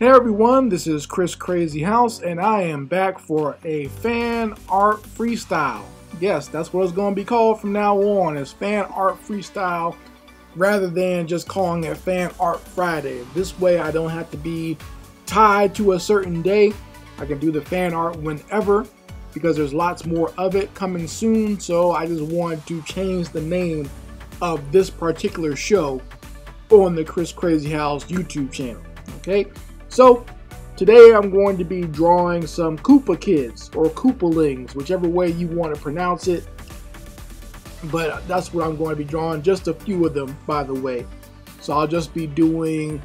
Hey everyone, this is Chris Crazy House, and I am back for a fan art freestyle. Yes, that's what it's going to be called from now on, is fan art freestyle, rather than just calling it Fan Art Friday. This way I don't have to be tied to a certain day. I can do the fan art whenever, because there's lots more of it coming soon, so I just wanted to change the name of this particular show on the Chris Crazy House YouTube channel. Okay? So today I'm going to be drawing some Koopa Kids or Koopalings, whichever way you want to pronounce it. But that's what I'm going to be drawing, just a few of them, by the way. So I'll just be doing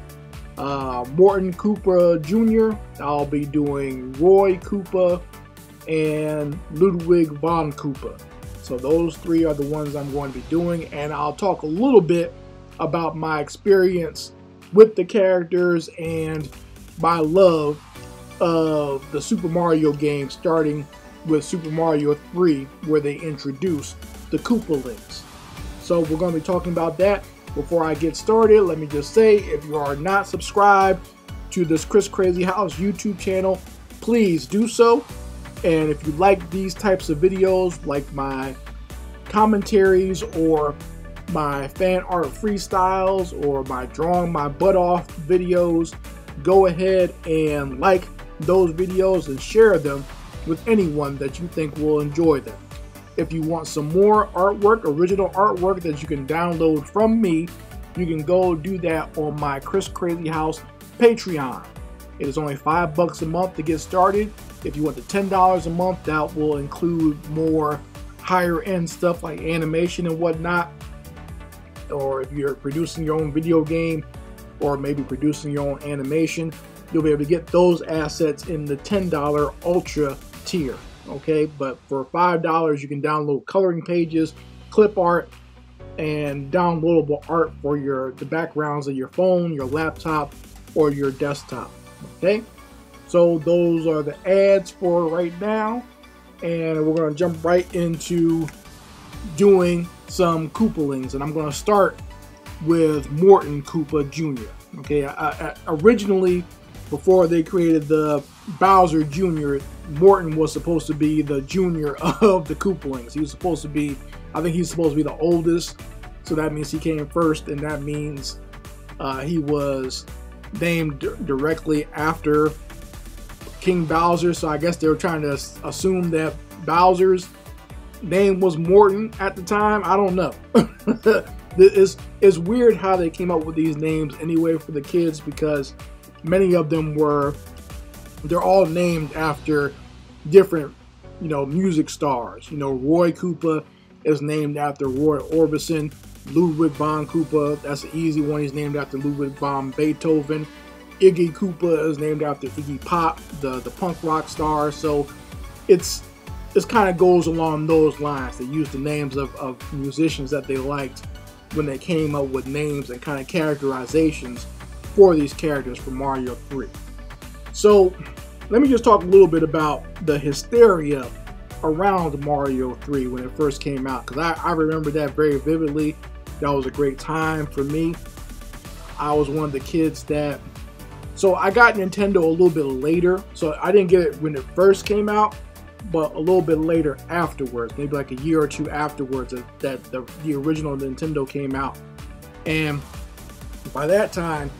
uh, Morton Koopa Jr., I'll be doing Roy Koopa, and Ludwig von Koopa. So those three are the ones I'm going to be doing, and I'll talk a little bit about my experience with the characters and my love of the Super Mario game, starting with Super Mario 3, where they introduced the Koopalings. So we're going to be talking about that. Before I get started, let me just say, if you are not subscribed to this Chris Crazy House YouTube channel, please do so. And if you like these types of videos, like my commentaries or my fan art freestyles or my drawing my butt off videos, go ahead and like those videos and share them with anyone that you think will enjoy them. If you want some more artwork, original artwork that you can download from me, you can go do that on my Chris Crazy House Patreon. It is only five bucks a month to get started. If you want the $10 a month, that will include more higher end stuff like animation and whatnot. Or if you're producing your own video game, or maybe producing your own animation, you'll be able to get those assets in the $10 Ultra tier. Okay, but for $5, you can download coloring pages, clip art, and downloadable art for your the backgrounds of your phone, your laptop, or your desktop. Okay, so those are the ads for right now, and we're gonna jump right into doing some Koopalings, and I'm gonna start with Morton Koopa Jr. Okay, I, I, originally, before they created the Bowser Jr., Morton was supposed to be the junior of the Koopalings. He was supposed to be, I think he's supposed to be the oldest, so that means he came first, and that means uh, he was named directly after King Bowser. So I guess they were trying to assume that Bowser's name was Morton at the time. I don't know. it's, it's weird how they came up with these names anyway for the kids because many of them were they're all named after different you know music stars. You know roy koopa is named after roy orbison. Ludwig von koopa that's an easy one. He's named after ludwig von beethoven. Iggy koopa is named after iggy pop the the punk rock star. So it's this kind of goes along those lines. They use the names of, of musicians that they liked when they came up with names and kind of characterizations for these characters from Mario 3. So let me just talk a little bit about the hysteria around Mario 3 when it first came out because I, I remember that very vividly. That was a great time for me. I was one of the kids that so I got Nintendo a little bit later. So I didn't get it when it first came out, but a little bit later afterwards, maybe like a year or two afterwards, that, that the, the original Nintendo came out. And by that time,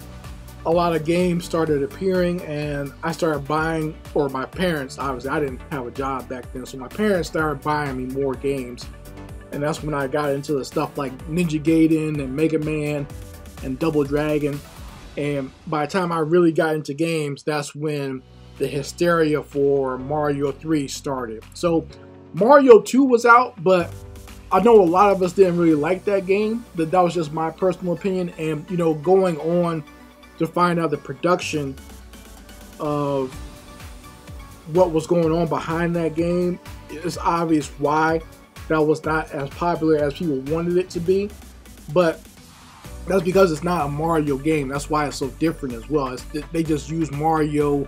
a lot of games started appearing, and I started buying, or my parents, obviously, I didn't have a job back then, so my parents started buying me more games. And that's when I got into the stuff like Ninja Gaiden and Mega Man and Double Dragon. And by the time I really got into games, that's when the hysteria for Mario 3 started. So Mario 2 was out, but I know a lot of us didn't really like that game. That that was just my personal opinion. And you know, going on to find out the production of what was going on behind that game, it's obvious why that was not as popular as people wanted it to be. But that's because it's not a Mario game. That's why it's so different as well. It's, they just use Mario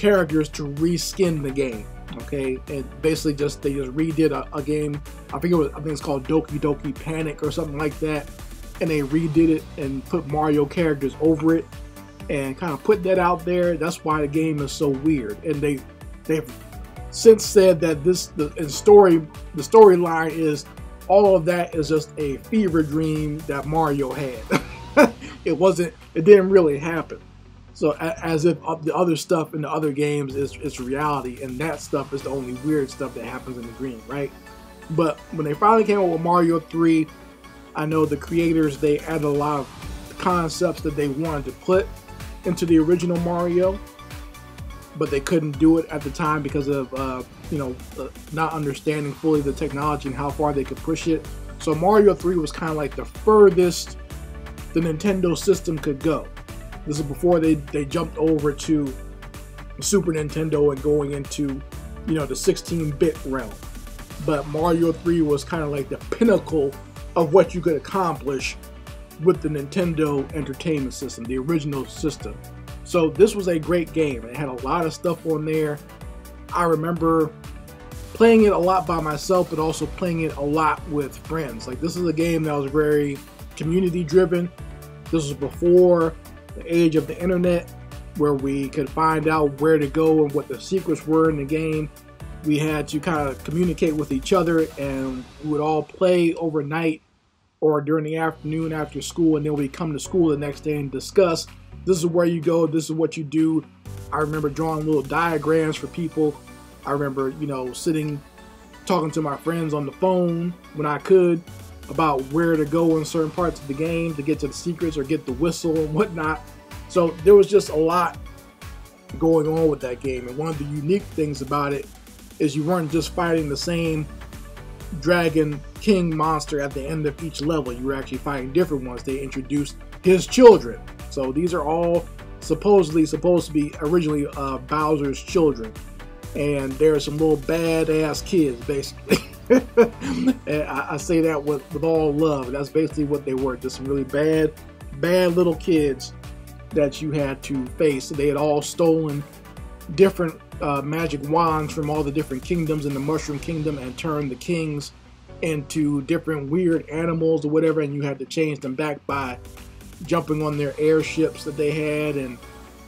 characters to reskin the game. Okay, and basically just they just redid a, a game. I think it was I think it's called Doki Doki Panic or something like that, and they redid it and put Mario characters over it, and kind of put that out there. That's why the game is so weird. And they they've since said that this the story the storyline is all of that is just a fever dream that Mario had. it wasn't it didn't really happen. So as if the other stuff in the other games is, is reality, and that stuff is the only weird stuff that happens in the dream, right? But when they finally came out with Mario 3, I know the creators they added a lot of concepts that they wanted to put into the original Mario, but they couldn't do it at the time because of uh, you know uh, not understanding fully the technology and how far they could push it. So Mario 3 was kind of like the furthest the Nintendo system could go. This is before they, they jumped over to Super Nintendo and going into, you know, the 16-bit realm. But Mario 3 was kind of like the pinnacle of what you could accomplish with the Nintendo Entertainment System, the original system. So this was a great game. It had a lot of stuff on there. I remember playing it a lot by myself, but also playing it a lot with friends. Like this is a game that was very community driven. This was before the age of the internet where we could find out where to go and what the secrets were in the game. We had to kind of communicate with each other and we would all play overnight or during the afternoon after school and then we come to school the next day and discuss this is where you go, this is what you do. I remember drawing little diagrams for people. I remember, you know, sitting talking to my friends on the phone when I could about where to go in certain parts of the game to get to the secrets or get the whistle and whatnot. So there was just a lot going on with that game. And one of the unique things about it is you weren't just fighting the same dragon king monster at the end of each level. You were actually fighting different ones. They introduced his children. So these are all supposedly supposed to be originally uh, Bowser's children. And there are some little badass kids, basically. I, I, say that with, with all love. That's basically what they were. Just some really bad, bad little kids that you had to face. They had all stolen different uh, magic wands from all the different kingdoms in the Mushroom Kingdom and turned the kings into different weird animals or whatever, and you had to change them back by jumping on their airships that they had and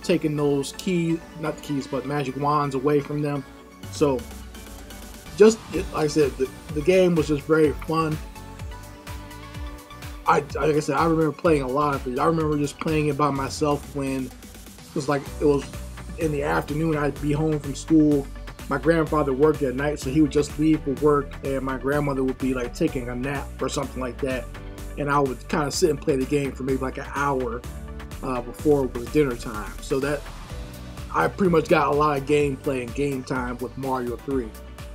taking those keys, not the keys, but magic wands away from them. So just like I said, the, the game was just very fun. I like I said, I remember playing a lot of it. I remember just playing it by myself when it was like it was in the afternoon. I'd be home from school. My grandfather worked at night, so he would just leave for work, and my grandmother would be like taking a nap or something like that, and I would kind of sit and play the game for maybe like an hour uh, before it was dinner time. So that I pretty much got a lot of gameplay and game time with Mario 3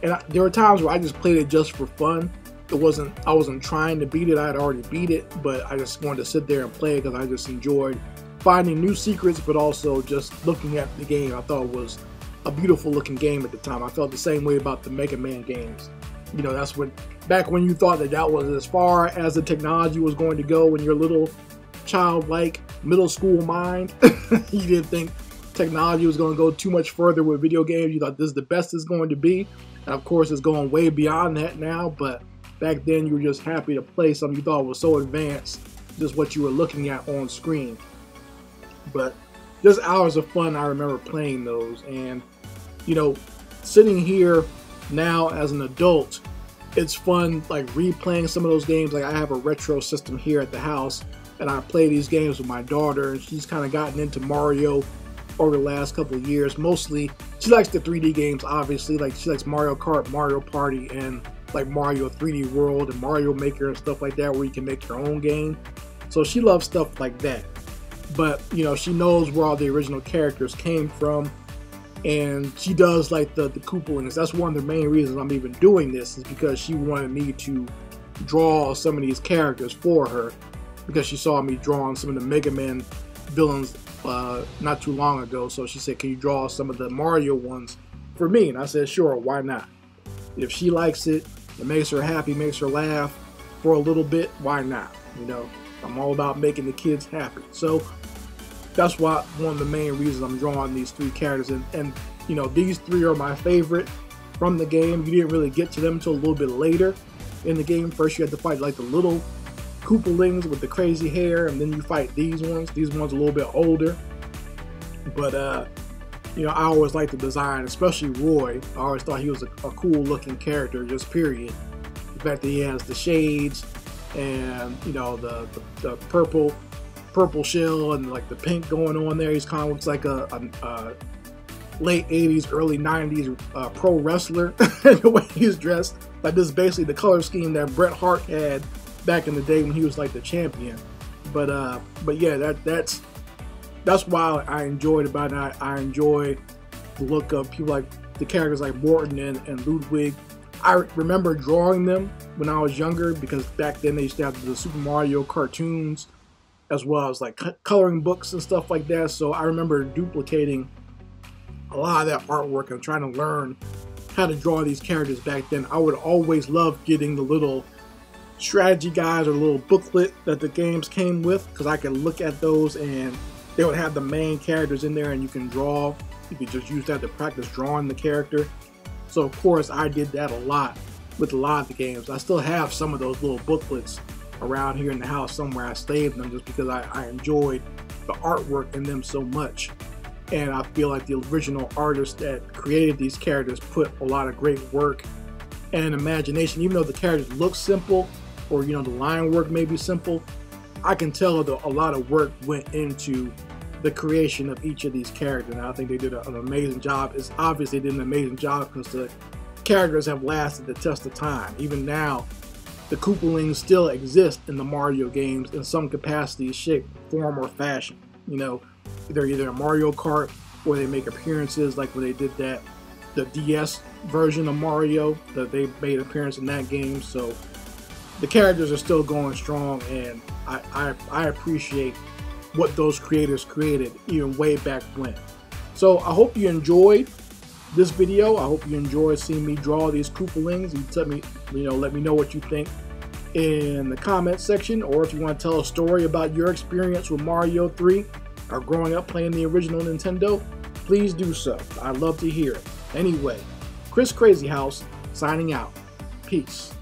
and I, there were times where I just played it just for fun. It wasn't I wasn't trying to beat it. I had already beat it, but I just wanted to sit there and play it because I just enjoyed finding new secrets, but also just looking at the game. I thought was a beautiful looking game at the time. I felt the same way about the Mega Man games. You know, that's when back when you thought that that was as far as the technology was going to go in your little childlike middle school mind. you didn't think technology was going to go too much further with video games. You thought this is the best it's going to be. And of course, it's going way beyond that now, but back then you were just happy to play something you thought was so advanced, just what you were looking at on screen. But just hours of fun, I remember playing those. And, you know, sitting here now as an adult, it's fun like replaying some of those games. Like I have a retro system here at the house, and I play these games with my daughter, and she's kind of gotten into Mario over the last couple of years. Mostly, she likes the 3D games, obviously. Like she likes Mario Kart, Mario Party, and like Mario 3D World and Mario Maker and stuff like that, where you can make your own game. So she loves stuff like that. But you know, she knows where all the original characters came from, and she does like the the Koopalings. That's one of the main reasons I'm even doing this is because she wanted me to draw some of these characters for her because she saw me drawing some of the Mega Man villains uh, not too long ago. So she said, "Can you draw some of the Mario ones for me?" And I said, "Sure, why not?" If she likes it, it makes her happy, makes her laugh for a little bit, why not? You know, I'm all about making the kids happy. So that's why one of the main reasons I'm drawing these three characters. And, and you know, these three are my favorite from the game. You didn't really get to them until a little bit later in the game. First, you had to fight like the little Koopalings with the crazy hair, and then you fight these ones. These ones a little bit older. But uh, you know, I always liked the design, especially Roy. I always thought he was a, a cool looking character, just period. The fact that he has the shades and you know the, the, the purple purple shell and like the pink going on there. He's kind of looks like a, a, a late 80s, early 90s uh, pro wrestler the way he's dressed. Like this is basically the color scheme that Bret Hart had back in the day when he was like the champion. But uh, but yeah, that that's that's why I enjoyed about it. I, I enjoy the look of people like the characters like Morton and, and Ludwig. I remember drawing them when I was younger because back then they used to have the Super Mario cartoons as well as like coloring books and stuff like that. So I remember duplicating a lot of that artwork and trying to learn how to draw these characters back then. I would always love getting the little strategy guides or little booklet that the games came with because I could look at those and they would have the main characters in there and you can draw. You could just use that to practice drawing the character. So of course I did that a lot with a lot of the games. I still have some of those little booklets around here in the house somewhere. I saved them just because I, I enjoyed the artwork in them so much. And I feel like the original artists that created these characters put a lot of great work and imagination. Even though the characters look simple, or you know the line work may be simple, I can tell that a lot of work went into the creation of each of these characters. And I think they did an amazing job. It's obvious they did an amazing job because the characters have lasted the test of time. Even now, the Koopalings still exist in the Mario games in some capacity, shape, form, or fashion. You know, they're either a Mario Kart or they make appearances like when they did that the DS version of Mario that they made appearance in that game. So the characters are still going strong, and I, I, I appreciate what those creators created even way back when. So I hope you enjoyed this video. I hope you enjoyed seeing me draw these Koopalings. You tell me, you know, let me know what you think in the comment section, or if you want to tell a story about your experience with Mario 3 or growing up playing the original Nintendo, please do so. I'd love to hear it. Anyway, Chris Crazy House signing out. Peace.